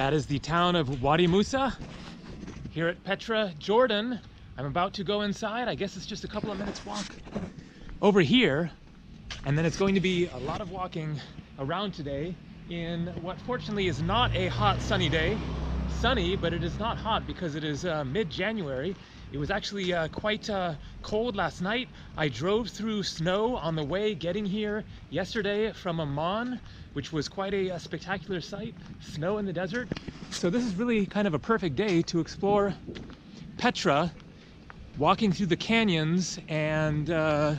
That is the town of Wadi Musa here at Petra, Jordan. I'm about to go inside. I guess it's just a couple of minutes walk over here. And then it's going to be a lot of walking around today in what fortunately is not a hot sunny day. Sunny, but it is not hot because it is uh, mid-January. It was actually uh, quite uh, cold last night. I drove through snow on the way getting here yesterday from Amman, which was quite a, a spectacular sight. Snow in the desert. So this is really kind of a perfect day to explore Petra, walking through the canyons and uh,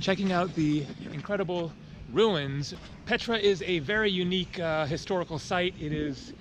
checking out the incredible ruins. Petra is a very unique uh, historical site. It is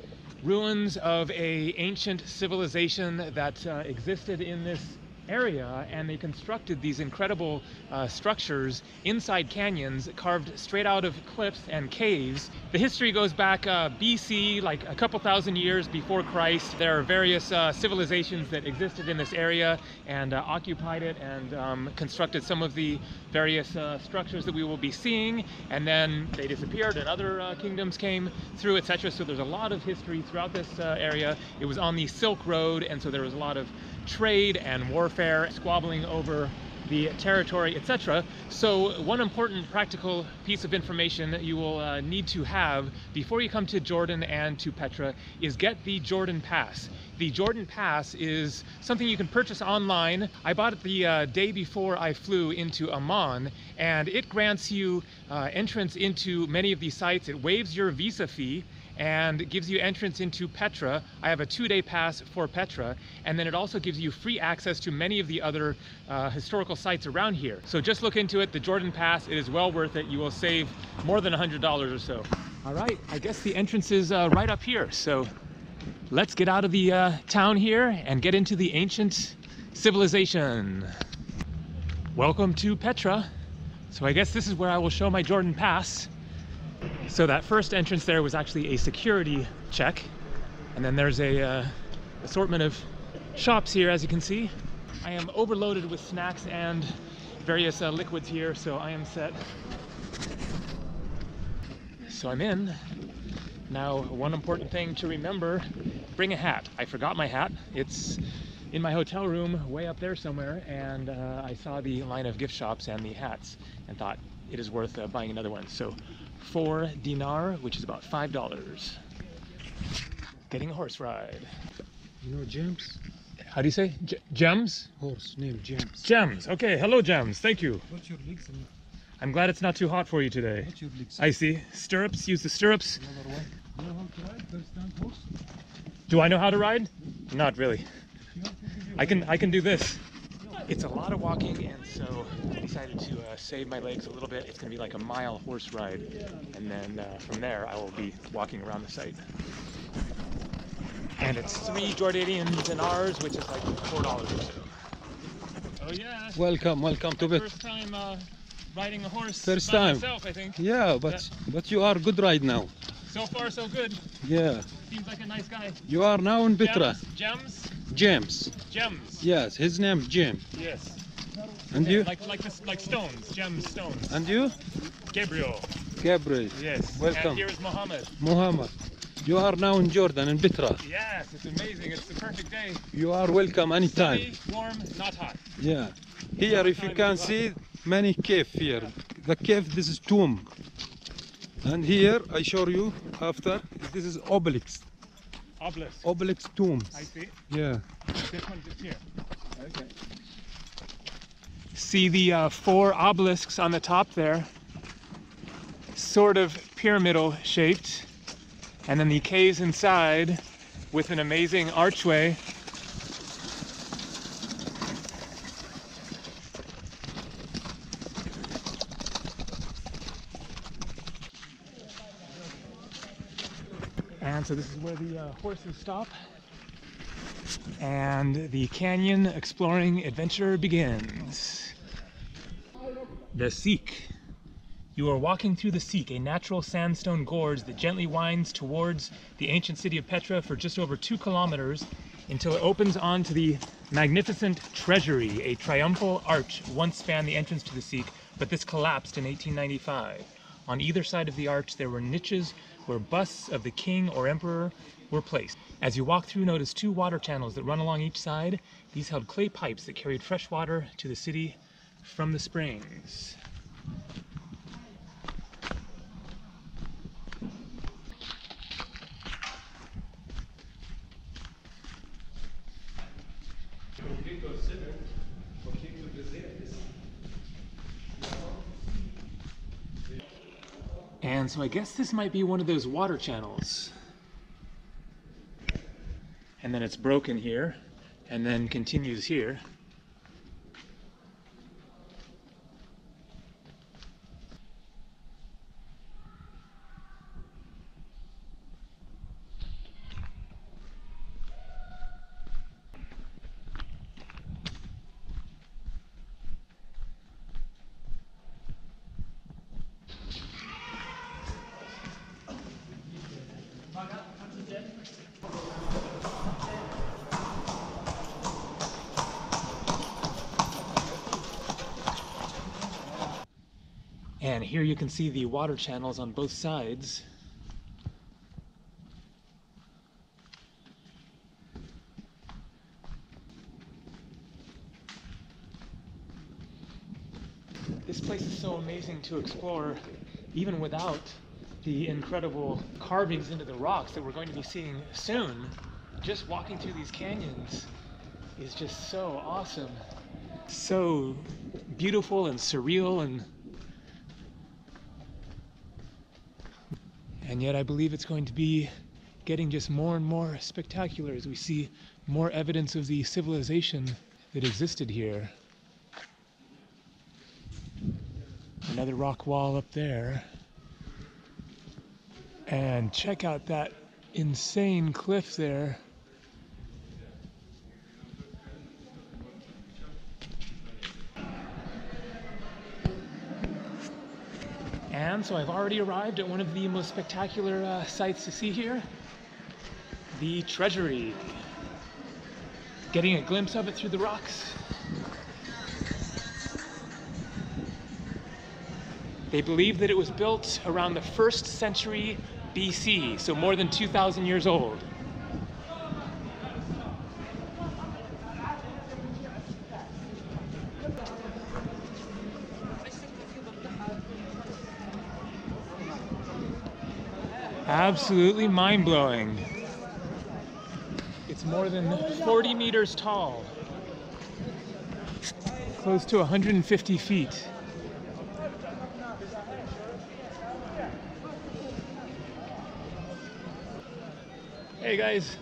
ruins of a ancient civilization that uh, existed in this area and they constructed these incredible uh, structures inside canyons carved straight out of cliffs and caves. The history goes back uh, BC, like a couple thousand years before Christ. There are various uh, civilizations that existed in this area and uh, occupied it and um, constructed some of the various uh, structures that we will be seeing and then they disappeared and other uh, kingdoms came through etc so there's a lot of history throughout this area it was on the Silk Road and so there was a lot of trade and warfare, squabbling over the territory, etc. So one important practical piece of information that you will uh, need to have before you come to Jordan and to Petra is get the Jordan Pass. The Jordan Pass is something you can purchase online. I bought it the uh, day before I flew into Amman and it grants you uh, entrance into many of these sites. It waives your visa fee and gives you entrance into Petra. I have a two-day pass for Petra, and then it also gives you free access to many of the other uh, historical sites around here. So just look into it, the Jordan Pass, it is well worth it. You will save more than $100 or so. All right, I guess the entrance is uh, right up here. So let's get out of the uh, town here and get into the ancient civilization. Welcome to Petra. So I guess this is where I will show my Jordan Pass. So that first entrance there was actually a security check. And then there's a uh, assortment of shops here, as you can see. I am overloaded with snacks and various uh, liquids here, so I am set. So I'm in. Now, one important thing to remember, bring a hat. I forgot my hat. It's in my hotel room way up there somewhere, and uh, I saw the line of gift shops and the hats and thought it is worth uh, buying another one. So four dinar, which is about five dollars. Getting a horse ride. You know gems? How do you say? J gems? Horse name gems. Gems. Okay. Hello, Gems. Thank you. What's your legs? I'm glad it's not too hot for you today. What's your legs? I see. Stirrups. Use the stirrups. Another one. You know how to ride first time horse? Do I know how to ride? Not really. I can I can do this. It's a lot of walking, and so I decided to uh, save my legs a little bit. It's going to be like a mile horse ride, and then uh, from there I will be walking around the site. And it's three Jordanian dinars, which is like four dollars or so. Oh yeah. Welcome, welcome to it. First time uh, riding a horse First by time. myself, I think. Yeah, but but you are good right now. So far, so good. Yeah, Seems like a nice guy. you are now in Petra. Gems, James. Gems, gems. Yes, his name James. Yes. And you? Like like this, like stones, gems, stones. And you? Gabriel. Gabriel. Yes. Welcome. And here is Mohammed. Muhammad. You are now in Jordan, in Petra. Yes, it's amazing. It's the perfect day. You are welcome anytime. Sunny, warm, not hot. Yeah. Here, if you can see, many cave here. The cave, this is tomb. And here, I show you after, this is obelisk. Obelisk. Obelisk tombs. I see. Yeah. This one just here. Okay. See the uh, four obelisks on the top there, sort of pyramidal shaped, and then the caves inside with an amazing archway. And so this is where the uh, horses stop. And the canyon exploring adventure begins. The Siq. You are walking through the Siq, a natural sandstone gorge that gently winds towards the ancient city of Petra for just over two kilometers until it opens onto the magnificent treasury. A triumphal arch once spanned the entrance to the Siq, but this collapsed in 1895. On either side of the arch, there were niches where busts of the king or emperor were placed. As you walk through, notice two water channels that run along each side. These held clay pipes that carried fresh water to the city from the springs. So I guess this might be one of those water channels. And then it's broken here, and then continues here. And here you can see the water channels on both sides. This place is so amazing to explore, even without the incredible carvings into the rocks that we're going to be seeing soon. Just walking through these canyons is just so awesome. So beautiful and surreal and And yet I believe it's going to be getting just more and more spectacular as we see more evidence of the civilization that existed here. Another rock wall up there. And check out that insane cliff there. So I've already arrived at one of the most spectacular uh, sights to see here the treasury. Getting a glimpse of it through the rocks. They believe that it was built around the first century BC, so more than 2,000 years old. Absolutely mind blowing. It's more than 40 meters tall, close to 150 feet. Hey guys.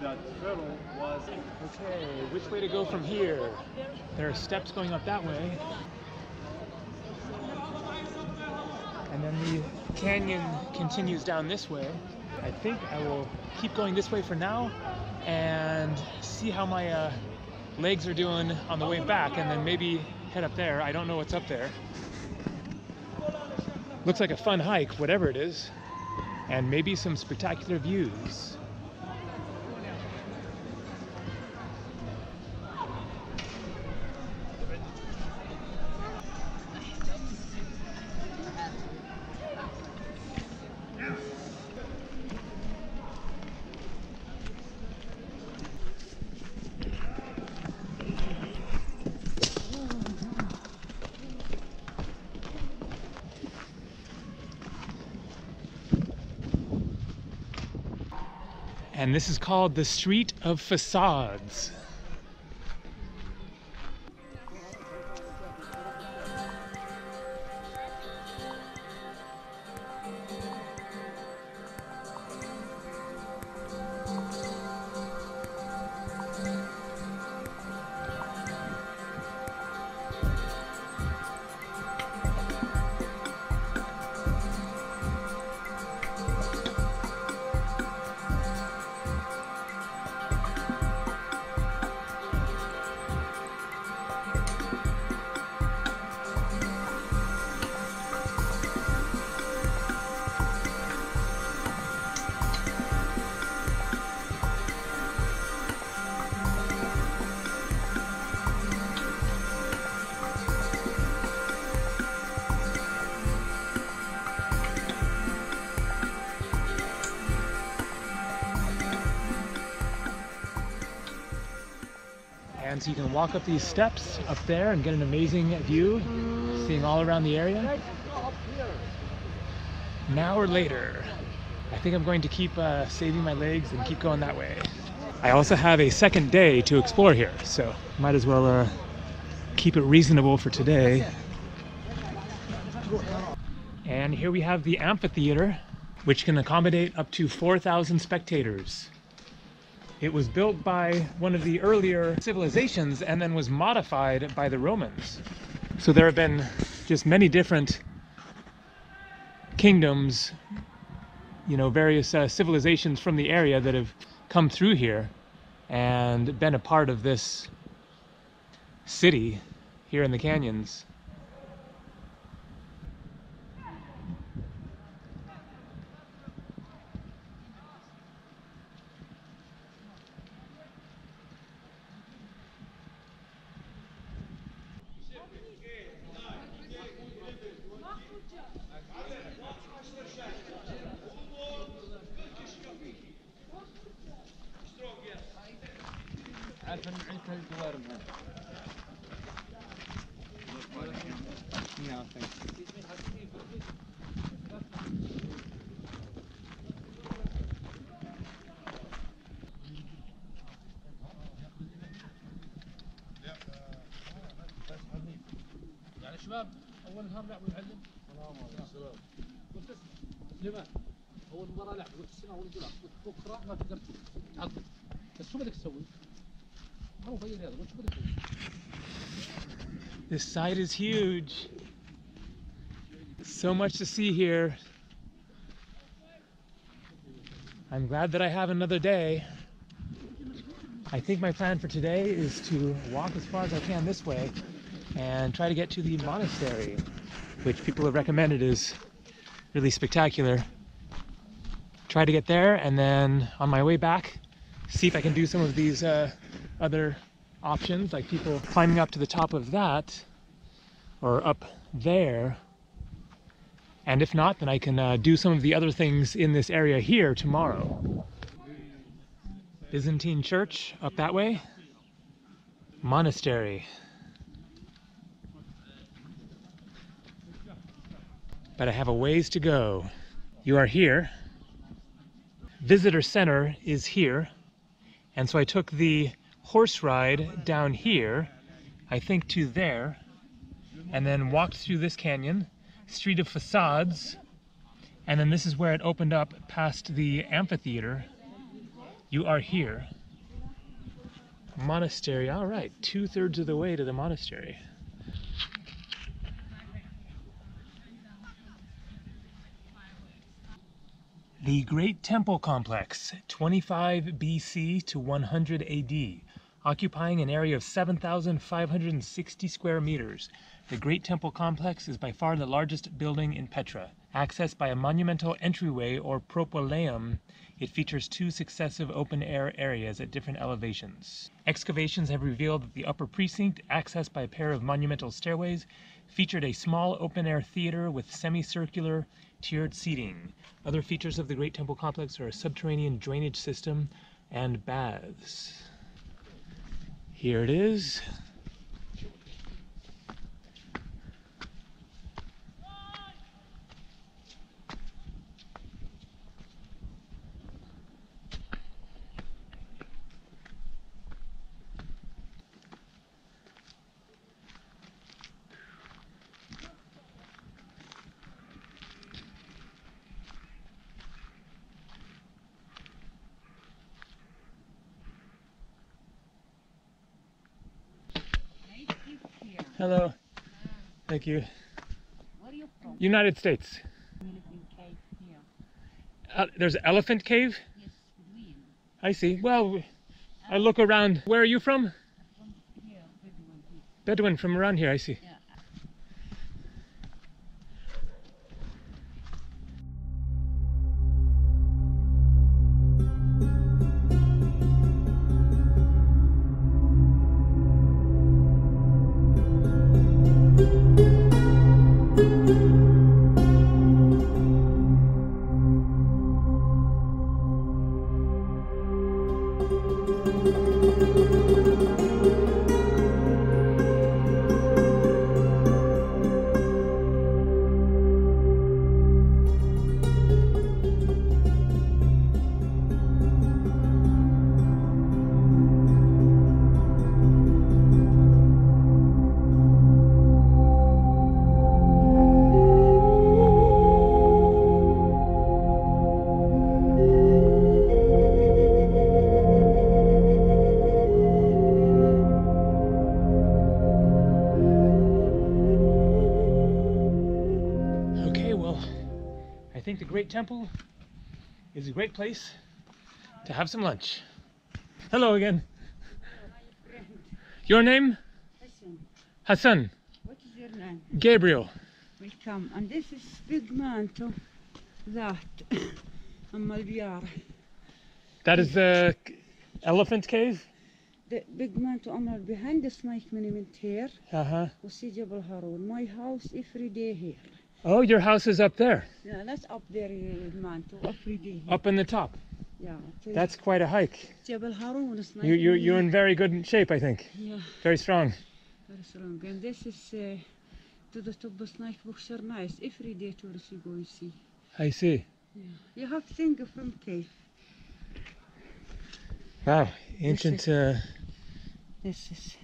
That pharaoh was Okay, which way to go from here? There are steps going up that way. And then the canyon continues down this way. I think I will keep going this way for now and see how my uh, legs are doing on the way back and then maybe head up there. I don't know what's up there. Looks like a fun hike, whatever it is, and maybe some spectacular views. And this is called the Street of Facades. So you can walk up these steps up there and get an amazing view, seeing all around the area. An hour later, I think I'm going to keep uh, saving my legs and keep going that way. I also have a second day to explore here, so might as well uh, keep it reasonable for today. And here we have the amphitheater, which can accommodate up to 4,000 spectators. It was built by one of the earlier civilizations and then was modified by the Romans. So there have been just many different kingdoms, you know, various uh, civilizations from the area that have come through here and been a part of this city here in the canyons. يعني شباب أول نهار لعبوا This site is huge. So much to see here. I'm glad that I have another day. I think my plan for today is to walk as far as I can this way and try to get to the monastery, which people have recommended is really spectacular. Try to get there and then on my way back, see if I can do some of these uh, other options, like people climbing up to the top of that or up there. And if not, then I can uh, do some of the other things in this area here tomorrow. Byzantine church up that way. Monastery. But I have a ways to go. You are here. Visitor center is here. And so I took the horse ride down here, I think to there, and then walked through this canyon, street of facades, and then this is where it opened up past the amphitheater. You are here. Monastery, all right, two thirds of the way to the monastery. The Great Temple Complex, 25 BC to 100 AD, occupying an area of 7,560 square meters. The Great Temple Complex is by far the largest building in Petra. Accessed by a monumental entryway or propylaeum, it features two successive open-air areas at different elevations. Excavations have revealed that the upper precinct, accessed by a pair of monumental stairways, featured a small open-air theater with semicircular tiered seating. Other features of the Great Temple Complex are a subterranean drainage system and baths. Here it is. Hello. Thank you. Where are you from? United States. Elephant Cave here. Uh, there's Elephant Cave. Yes, Bedouin. I see. Well, I look around. Where are you from? From here, Bedouin. here. Bedouin from around here. I see. Yeah. think the Great Temple is a great place to have some lunch. Hello again. Your name? Listen, Hassan. what is your name? Gabriel. Welcome. And this is Big Manto. That. أما البيارة. That is the elephant cave? The Big Manto أما behind the snake monument here. Uh-huh. وسي جبل هارون. My house every day here. Oh, your house is up there? Yeah, that's up there man. Manto, every day. Up in the top? Yeah. That's quite a hike. Jebel Harun is nice. You, you, you're in very good shape, I think. Yeah. Very strong. Very strong. And this is uh, to the top of Snaik nice. Every day tourists you go and see. I see. Yeah. You have things from cave. Wow, ancient. This is, uh, this is.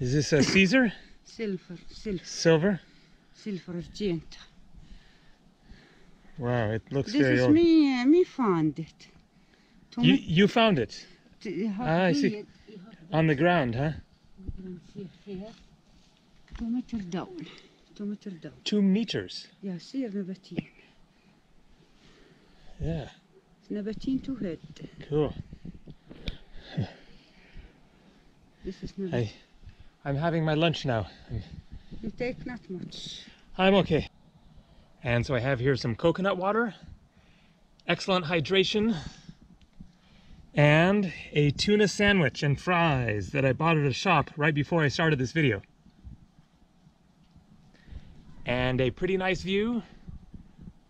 Is this a Caesar? silver, silver. Silver? silver giant. Wow, it looks This very is old. me, uh, me found it. To You, me- you found it to- you have Ah, I see. here- you have on the ground, huh? you can see here. Two meter down. Two meter down. Two meters. Yes, here نباتين. Yeah, نباتين to head. cool. This is نبات. I, I'm having my lunch now. you take not much. I'm okay. And so I have here some coconut water, excellent hydration, and a tuna sandwich and fries that I bought at a shop right before I started this video. And a pretty nice view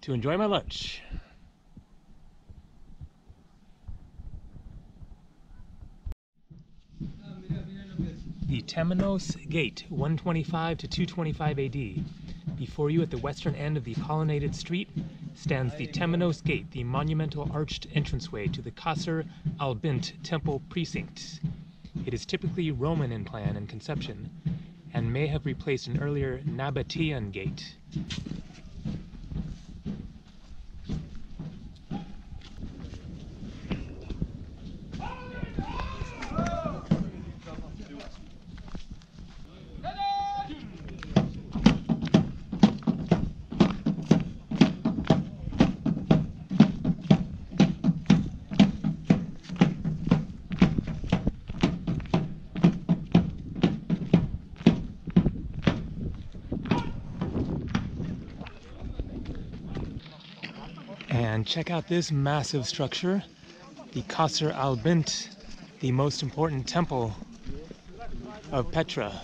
to enjoy my lunch. The Temenos Gate, 125 to 225 AD. Before you, at the western end of the colonnaded street, stands the Temenos Gate, the monumental arched entranceway to the Qasr al Bint temple precinct. It is typically Roman in plan and conception, and may have replaced an earlier Nabatean gate. And check out this massive structure, the Qasr al Bint, the most important temple of Petra.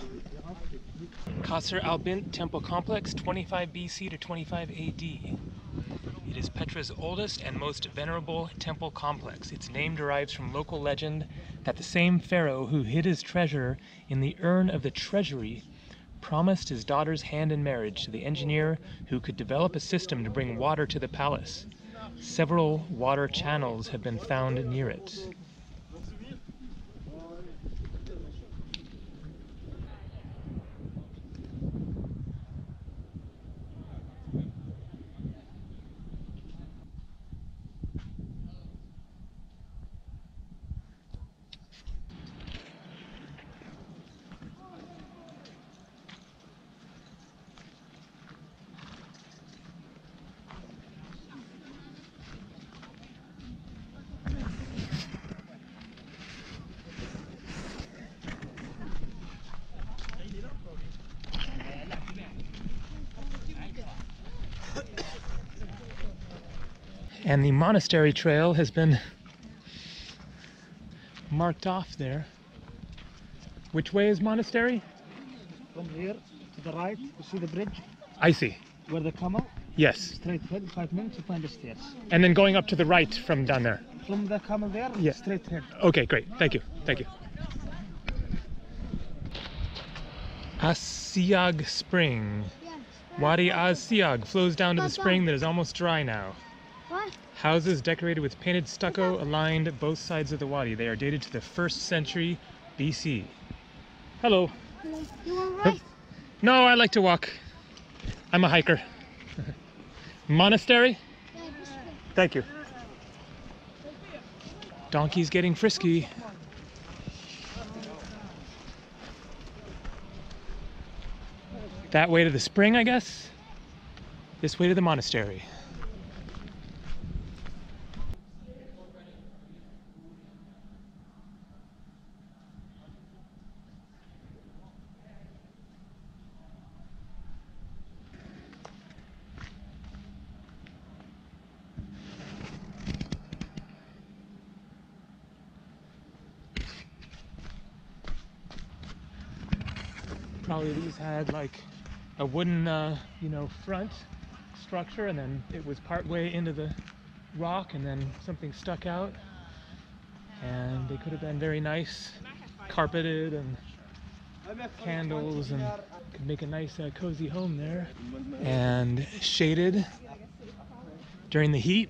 Qasr al Bint Temple Complex, 25 BC to 25 AD. It is Petra's oldest and most venerable temple complex. Its name derives from local legend that the same pharaoh who hid his treasure in the urn of the treasury promised his daughter's hand in marriage to the engineer who could develop a system to bring water to the palace. Several water channels have been found near it. And the monastery trail has been marked off there. Which way is monastery? From here to the right, you see the bridge I see. where the camel, Yes. straight ahead, five minutes, you find the stairs. And then going up to the right from down there. From the camel there, Yeah. straight ahead. Okay, great. Thank you. Thank you. Asiag Spring. Wadi Asiag flows down to the spring that is almost dry now. What? Houses decorated with painted stucco aligned both sides of the wadi. They are dated to the first century BC. Hello. You want rice? No, I like to walk. I'm a hiker. Monastery? Yeah, this way. Thank you. Donkey's getting frisky. That way to the spring, I guess? This way to the monastery. Probably these had like a wooden, uh, you know, front structure, and then it was part way into the rock, and then something stuck out. And they could have been very nice, carpeted and candles, and could make a nice, uh, cozy home there. And shaded during the heat.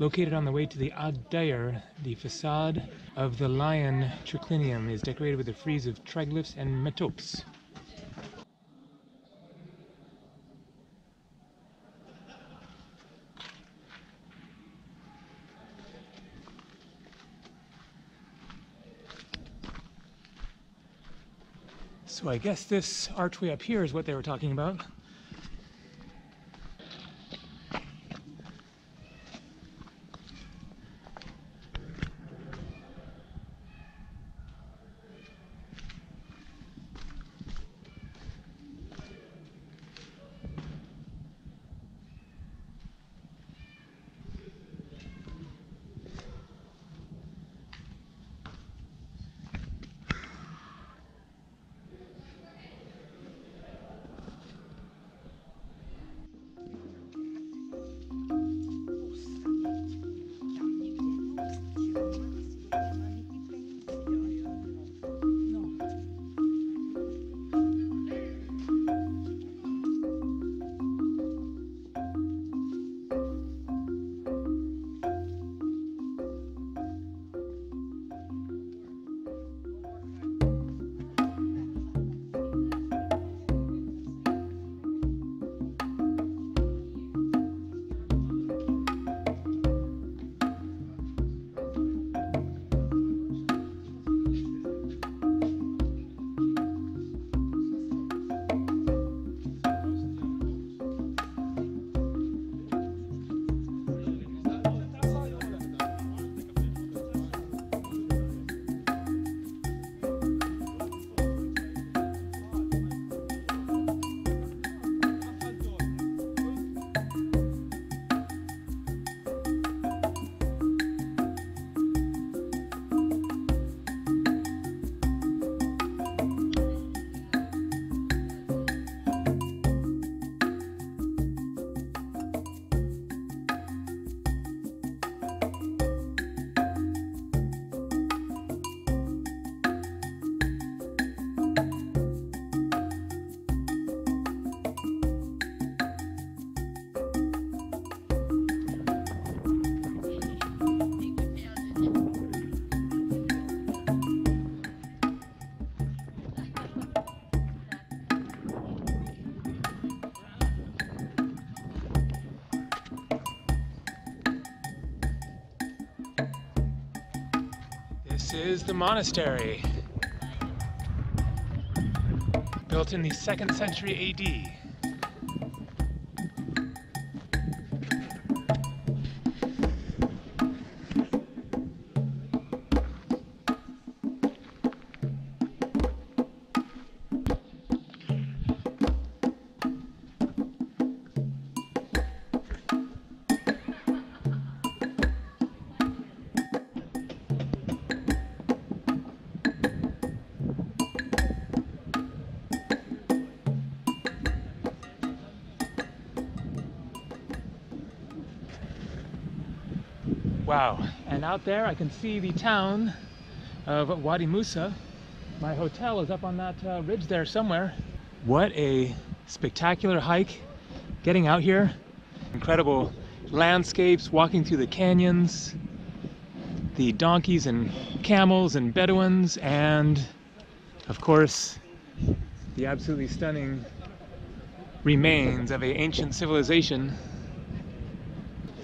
Located on the way to the Ad the facade of the Lion Triclinium is decorated with a frieze of triglyphs and metopes. So I guess this archway up here is what they were talking about. Is the monastery. Built in the second century AD. Wow. And out there I can see the town of Wadi Musa. My hotel is up on that uh, ridge there somewhere. What a spectacular hike getting out here. Incredible landscapes, walking through the canyons, the donkeys and camels and Bedouins, and of course, the absolutely stunning remains of a ancient civilization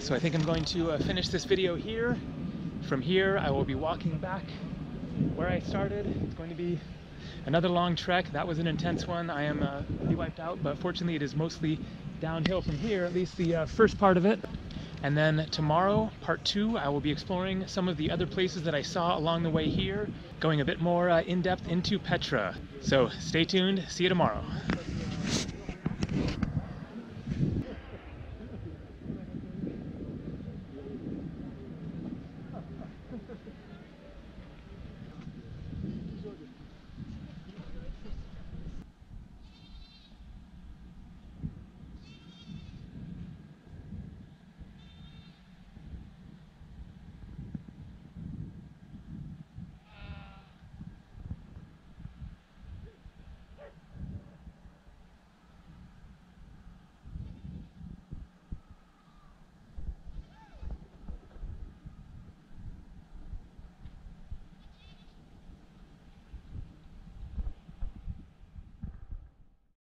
so I think I'm going to uh, finish this video here. From here, I will be walking back where I started. It's going to be another long trek. That was an intense one. I am uh, pretty wiped out, but fortunately it is mostly downhill from here, at least the uh, first part of it. And then tomorrow, part two, I will be exploring some of the other places that I saw along the way here, going a bit more uh, in depth into Petra. So stay tuned. See you tomorrow.